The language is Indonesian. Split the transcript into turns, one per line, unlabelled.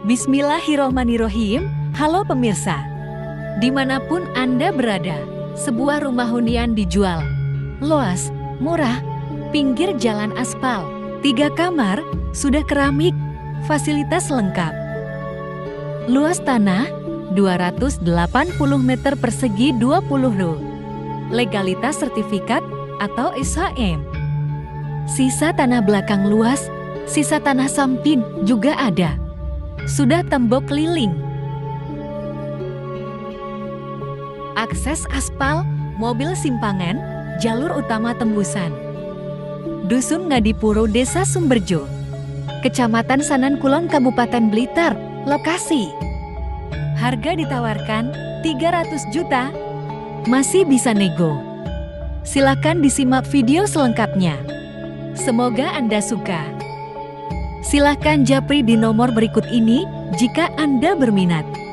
Bismillahirrohmanirrohim, halo pemirsa. Di mana pun Anda berada, sebuah rumah hunian dijual. Luas, murah, pinggir jalan aspal, tiga kamar, sudah keramik, fasilitas lengkap. Luas tanah, 280 meter persegi 20 ru. Legalitas sertifikat atau SHM. Sisa tanah belakang luas, sisa tanah samping juga ada sudah tembok keliling. Akses aspal, mobil simpangan, jalur utama tembusan. Dusun Ngadipuro, Desa Sumberjo. Kecamatan Sanan Kulon, Kabupaten Blitar, lokasi. Harga ditawarkan 300 juta, masih bisa nego. Silakan disimak video selengkapnya. Semoga Anda suka. Silahkan japri di nomor berikut ini jika Anda berminat.